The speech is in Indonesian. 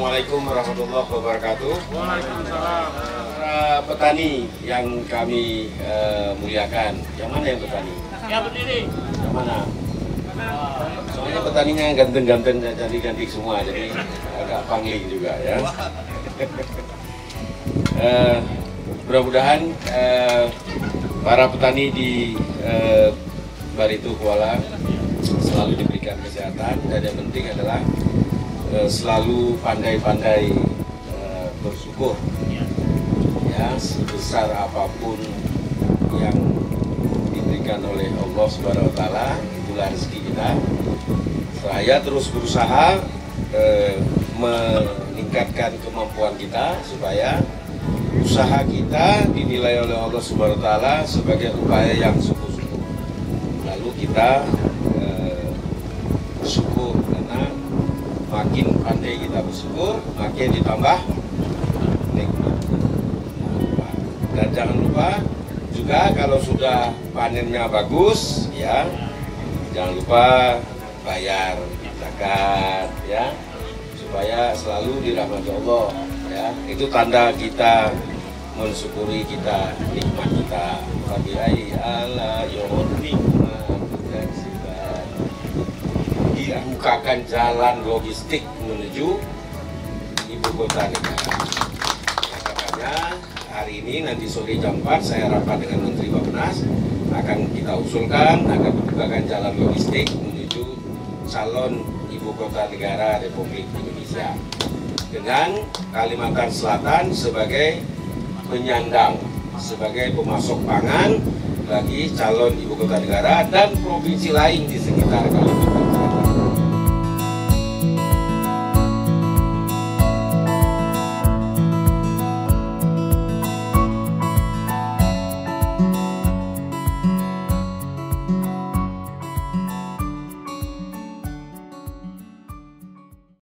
Assalamualaikum warahmatullahi wabarakatuh. Waalaikumsalam. Para petani yang kami eh, muliakan, yang mana yang petani? Ya berdiri. Yang mana? Soalnya petaninya ganteng-ganteng dan cantik-cantik semua, jadi agak pangling juga ya. Eh, Mudah-mudahan eh, para petani di eh, Baritu Kuala selalu diberikan kesehatan dan yang penting adalah selalu pandai-pandai eh, bersyukur ya sebesar apa pun yang diberikan oleh Allah Subhanahu wa taala itulah rezeki kita. Saya terus berusaha eh, meningkatkan kemampuan kita supaya usaha kita dinilai oleh Allah Subhanahu wa taala sebagai upaya yang sungguh-sungguh. Lalu kita eh, bersyukur karena makin pandai kita bersyukur, makin ditambah nikmat. Dan jangan lupa juga kalau sudah panennya bagus, ya jangan lupa bayar zakat, ya supaya selalu dirahmati Allah, ya itu tanda kita mensyukuri kita nikmat kita. Fabi'ai ala nikmat dibukakan jalan logistik menuju ibu kota negara. Makanya hari ini nanti sore jam 4 saya rapat dengan Menteri Bappenas akan kita usulkan akan dibukakan jalan logistik menuju calon ibu kota negara Republik Indonesia dengan Kalimantan Selatan sebagai penyandang sebagai pemasok pangan bagi calon ibu kota negara dan provinsi lain di sekitar Kalimantan.